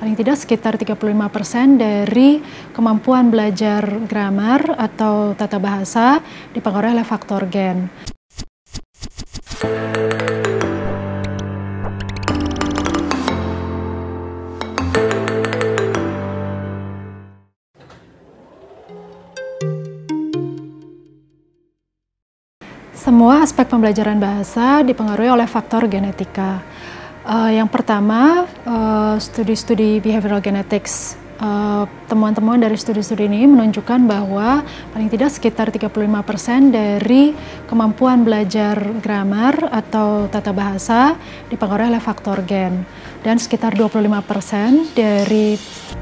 paling tidak sekitar 35% dari kemampuan belajar grammar atau tata bahasa dipengaruhi oleh faktor gen. Semua aspek pembelajaran bahasa dipengaruhi oleh faktor genetika. Uh, yang pertama, uh, studi-studi behavioral genetics. Uh, temuan-temuan uh, dari studi-studi ini menunjukkan bahwa paling tidak sekitar 35% dari kemampuan belajar grammar atau tata bahasa dipengaruhi oleh faktor gen dan sekitar 25% dari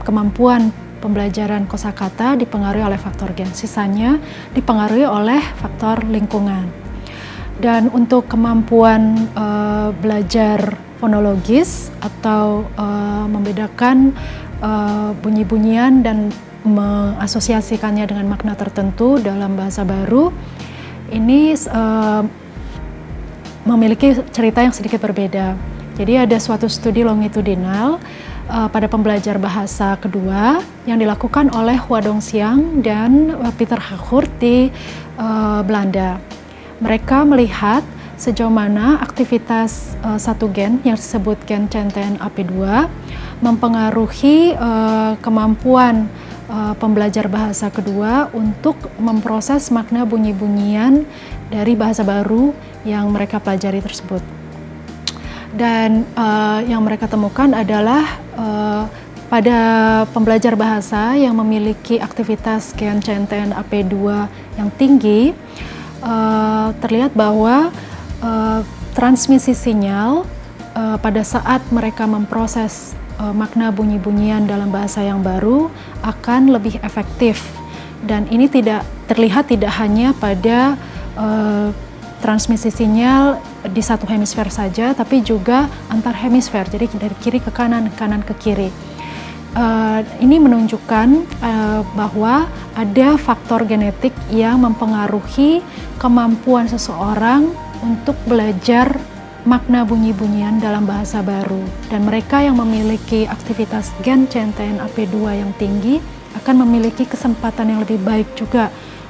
kemampuan pembelajaran kosakata dipengaruhi oleh faktor gen. Sisanya dipengaruhi oleh faktor lingkungan. Dan untuk kemampuan uh, belajar fonologis atau uh, membedakan uh, bunyi-bunyian dan mengasosiasikannya dengan makna tertentu dalam bahasa baru, ini uh, memiliki cerita yang sedikit berbeda. Jadi ada suatu studi longitudinal uh, pada pembelajar bahasa kedua yang dilakukan oleh Hua Dongxiang dan Peter Haghurt di uh, Belanda mereka melihat sejauh mana aktivitas uh, satu gen yang disebut gen CNTN AP2 mempengaruhi uh, kemampuan uh, pembelajar bahasa kedua untuk memproses makna bunyi-bunyian dari bahasa baru yang mereka pelajari tersebut. Dan uh, yang mereka temukan adalah uh, pada pembelajar bahasa yang memiliki aktivitas gen CNTN AP2 yang tinggi, uh, terlihat bahwa uh, transmisi sinyal uh, pada saat mereka memproses uh, makna bunyi-bunyian dalam bahasa yang baru akan lebih efektif. Dan ini tidak terlihat tidak hanya pada uh, transmisi sinyal di satu hemisfer saja tapi juga antar hemisfer jadi dari kiri ke kanan kanan ke kiri uh, ini menunjukkan uh, bahwa ada faktor genetik yang mempengaruhi kemampuan seseorang untuk belajar makna bunyi-bunyian dalam bahasa baru. Dan mereka yang memiliki aktivitas gen CNTN AP2 yang tinggi akan memiliki kesempatan yang lebih baik juga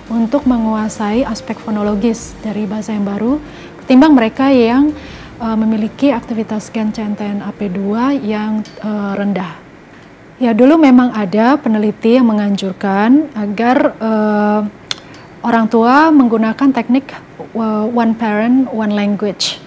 untuk menguasai aspek fonologis dari bahasa yang baru ketimbang mereka yang uh, memiliki aktivitas gen CNTN AP2 yang uh, rendah. Ya dulu memang ada peneliti yang menganjurkan agar uh, orang tua menggunakan teknik uh, one parent one language.